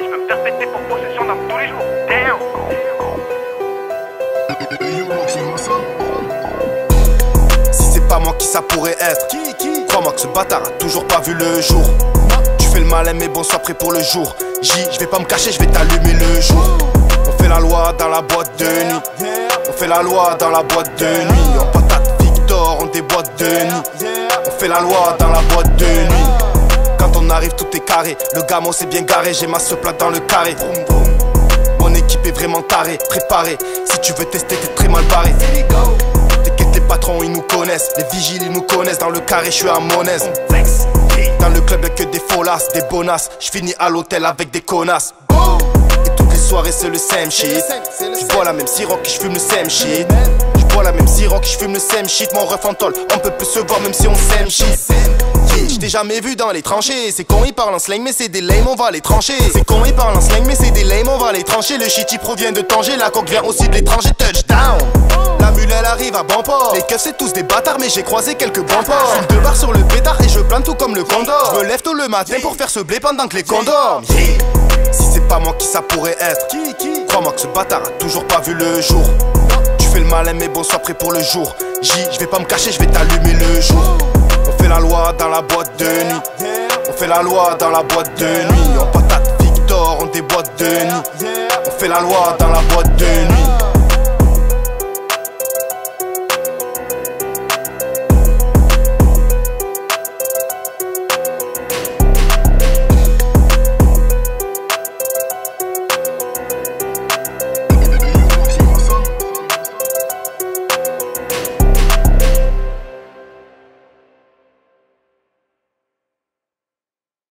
je peux me faire péter pour possession d'armes tous les jours. Damn. Si c'est pas moi qui ça pourrait être. Crois-moi que ce bâtard a toujours pas vu le jour. Tu fais le malin mais bon sois prêt pour le jour. J, je vais pas me cacher, je vais t'allumer le jour. On fait la loi dans la boîte de nuit. On fait la loi dans la boîte de nuit. On patate Victor, on déboîte de nuit. On fait la loi dans la boîte de nuit arrive tout est carré. Le gamin s'est bien garé, j'ai ma plate dans le carré. Mon équipe est vraiment tarée, préparée. Si tu veux tester t'es très mal barré. T'inquiète les patrons ils nous connaissent. Les vigiles ils nous connaissent. Dans le carré je suis à Monaise Dans le club y'a que des folasses, des bonasses. Je finis à l'hôtel avec des connasses. Et toutes les soirées c'est le same shit. Je bois la même sirop que je fume le same shit. Je bois la même sirop que je fume le same shit. Mon ref en on peut plus se voir même si on s'aime shit Je t'ai jamais vu dans les tranchées. C'est con ils parlent en slang mais c'est des lame on va les trancher. C'est con ils parlent en slang mais c'est des lame on va les trancher. Le shit il provient de Tanger La coque vient aussi de l'étranger. Touchdown. La mule elle arrive à bon port. Les keufs c'est tous des bâtards mais j'ai croisé quelques bons ports Fume deux barres sur le pétard et je plane tout comme le condor. Je me lève tôt le matin pour faire ce blé pendant que les condors Si c'est pas moi qui ça pourrait être. Crois-moi que ce bâtard a toujours pas vu le jour. Tu fais le malin mais bon sois prêt pour le jour. J, je vais pas me cacher, je vais t'allumer le jour On fait la loi dans la boîte de nuit. On patate Victor, on déboîte de nuit. On fait la loi dans la boîte de nuit